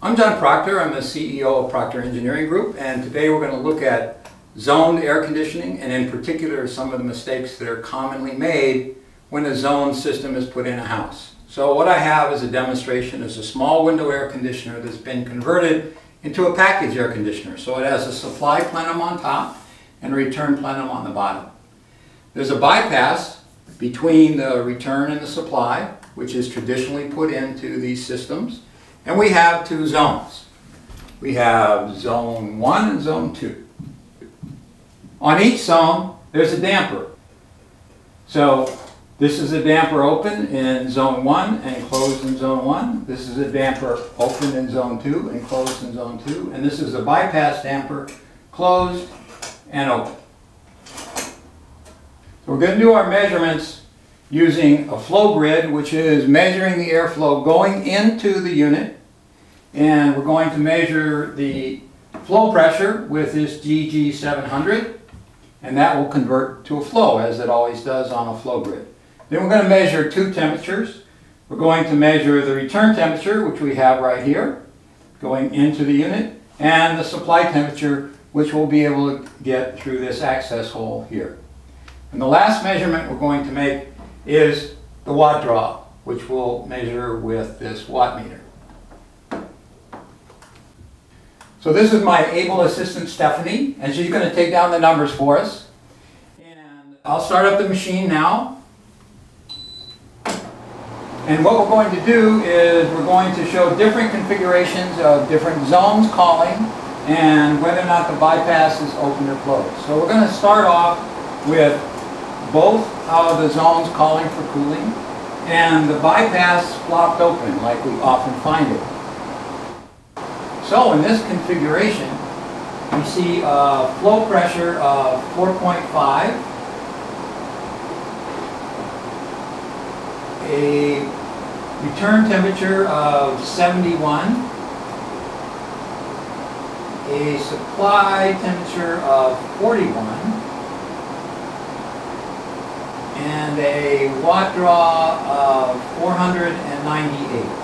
I'm John Proctor. I'm the CEO of Proctor Engineering Group, and today we're going to look at zoned air conditioning and in particular some of the mistakes that are commonly made when a zone system is put in a house. So what I have as a demonstration is a small window air conditioner that's been converted into a package air conditioner. So it has a supply plenum on top and a return plenum on the bottom. There's a bypass between the return and the supply, which is traditionally put into these systems. And we have two zones. We have zone one and zone two. On each zone, there's a damper. So this is a damper open in zone one and closed in zone one. This is a damper open in zone two and closed in zone two. And this is a bypass damper closed and open. So we're going to do our measurements using a flow grid, which is measuring the airflow going into the unit and we're going to measure the flow pressure with this DG700 and that will convert to a flow as it always does on a flow grid. Then we're going to measure two temperatures. We're going to measure the return temperature which we have right here going into the unit and the supply temperature which we'll be able to get through this access hole here. And the last measurement we're going to make is the watt draw which we'll measure with this watt meter. So this is my able assistant Stephanie, and she's going to take down the numbers for us. And I'll start up the machine now. And what we're going to do is we're going to show different configurations of different zones calling and whether or not the bypass is open or closed. So we're going to start off with both of the zones calling for cooling and the bypass flopped open like we often find it. So in this configuration, we see a flow pressure of 4.5, a return temperature of 71, a supply temperature of 41, and a watt draw of 498.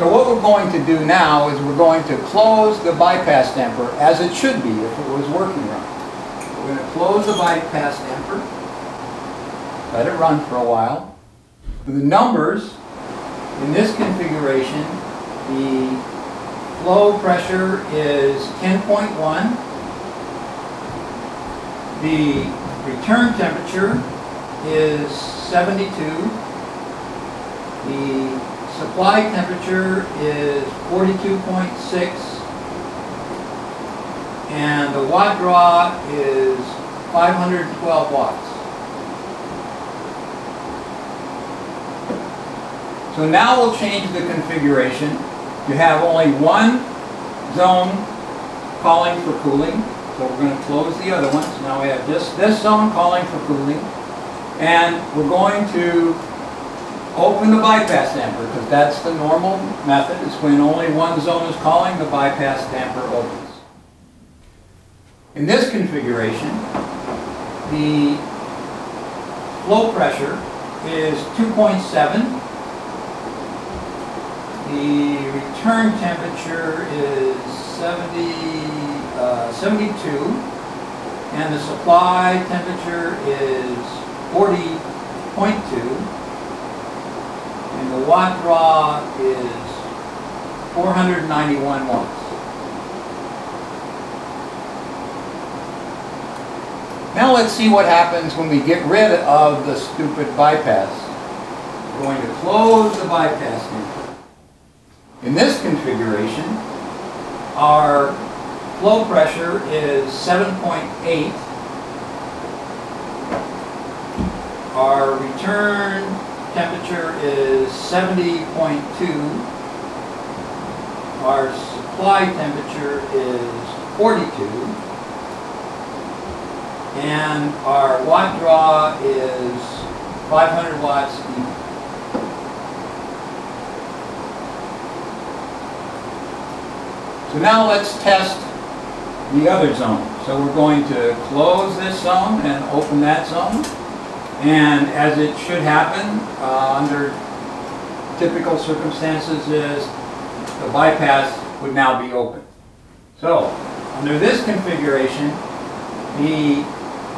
So what we're going to do now is we're going to close the bypass damper as it should be if it was working right. We're going to close the bypass damper, let it run for a while. The numbers in this configuration, the flow pressure is 10.1. The return temperature is 72. The Supply temperature is 42.6 and the watt draw is 512 watts. So now we'll change the configuration to have only one zone calling for cooling. So we're going to close the other ones. Now we have this, this zone calling for cooling. And we're going to open the bypass damper because that's the normal method. It's when only one zone is calling, the bypass damper opens. In this configuration, the flow pressure is 2.7. The return temperature is 70, uh, 72. And the supply temperature is 40.2 and the watt draw is 491 watts. Now let's see what happens when we get rid of the stupid bypass. We're going to close the bypass meter. In this configuration, our flow pressure is 7.8. Our return temperature is 70.2. Our supply temperature is 42. And our watt draw is 500 watts. So now let's test the other zone. So we're going to close this zone and open that zone. And as it should happen, uh, under typical circumstances is the bypass would now be open. So, under this configuration, the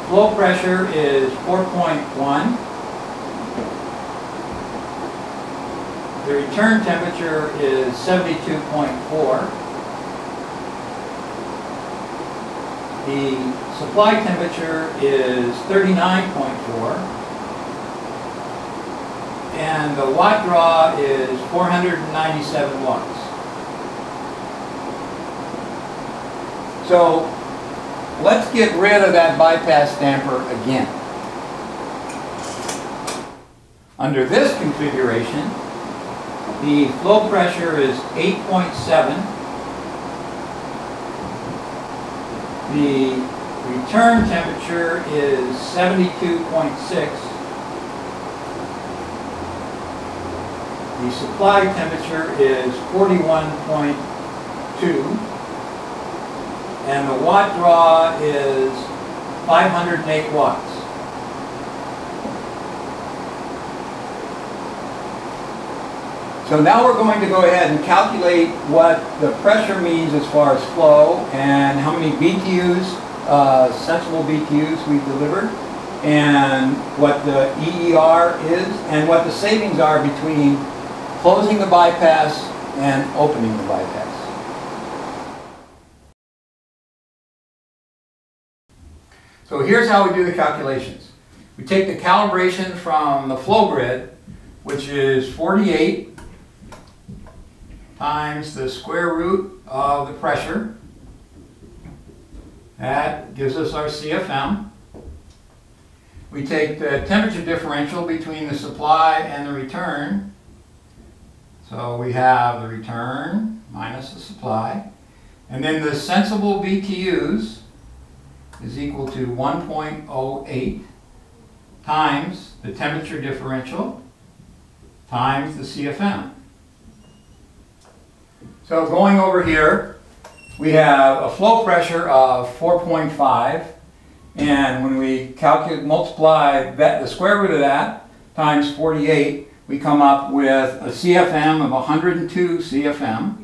flow pressure is 4.1. The return temperature is 72.4. The supply temperature is 39.4. And the watt draw is 497 watts. So let's get rid of that bypass damper again. Under this configuration, the flow pressure is 8.7. The return temperature is 72.6. The supply temperature is 41.2 and the watt draw is 508 watts. So now we're going to go ahead and calculate what the pressure means as far as flow and how many BTUs, uh, sensible BTUs we've delivered and what the EER is and what the savings are between closing the bypass and opening the bypass. So here's how we do the calculations. We take the calibration from the flow grid, which is 48 times the square root of the pressure. That gives us our CFM. We take the temperature differential between the supply and the return. So we have the return minus the supply. And then the sensible BTUs, is equal to 1.08 times the temperature differential times the CFM. So going over here, we have a flow pressure of 4.5 and when we calculate, multiply that, the square root of that times 48, we come up with a CFM of 102 CFM.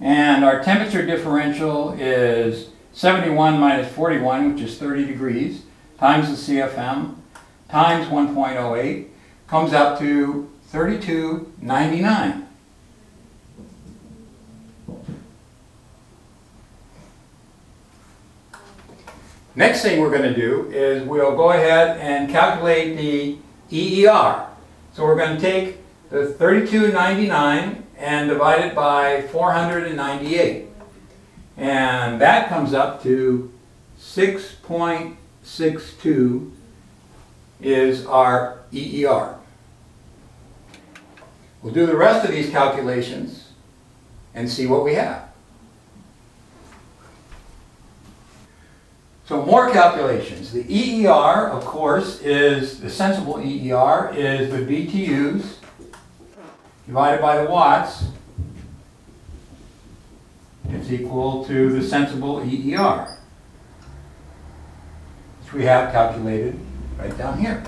And our temperature differential is 71 minus 41, which is 30 degrees, times the CFM, times 1.08, comes out to 32.99. Next thing we're going to do is we'll go ahead and calculate the EER. So we're going to take the 32.99 and divide it by 498. And that comes up to 6.62 is our EER. We'll do the rest of these calculations and see what we have. So more calculations. The EER, of course, is the sensible EER is the BTUs divided by the watts is equal to the sensible EER, which we have calculated right down here.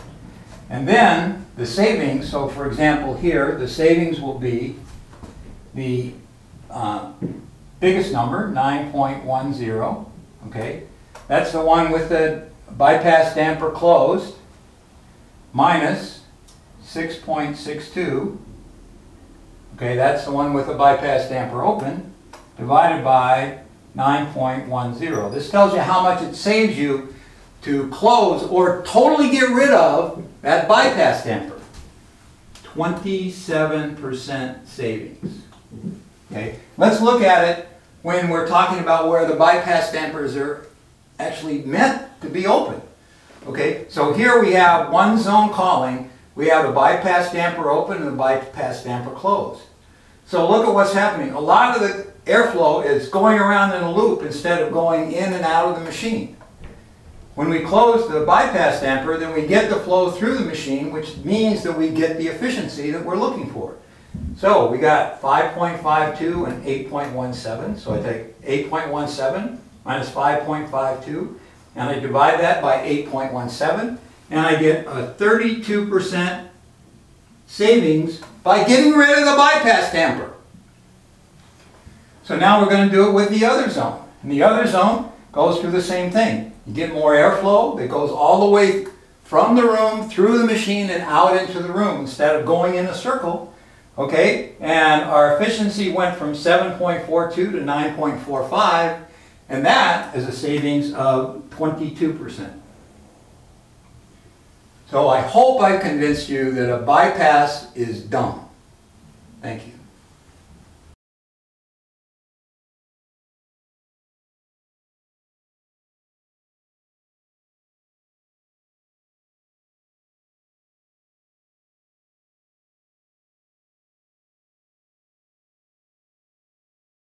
And then the savings, so for example here, the savings will be the uh, biggest number, 9.10, okay? That's the one with the bypass damper closed, minus 6.62, okay, that's the one with the bypass damper open, divided by 9.10. This tells you how much it saves you to close or totally get rid of that bypass damper. 27% savings. Okay, let's look at it when we're talking about where the bypass dampers are actually meant to be open. Okay, so here we have one zone calling. We have the bypass damper open and the bypass damper closed. So look at what's happening. A lot of the airflow is going around in a loop instead of going in and out of the machine. When we close the bypass damper, then we get the flow through the machine, which means that we get the efficiency that we're looking for. So we got 5.52 and 8.17. So I take 8.17 minus 5.52, and I divide that by 8.17, and I get a 32% savings by getting rid of the bypass damper. So now we're going to do it with the other zone. And the other zone goes through the same thing. You get more airflow that goes all the way from the room through the machine and out into the room instead of going in a circle. Okay, and our efficiency went from 7.42 to 9.45, and that is a savings of 22%. So I hope I convinced you that a bypass is dumb. Thank you.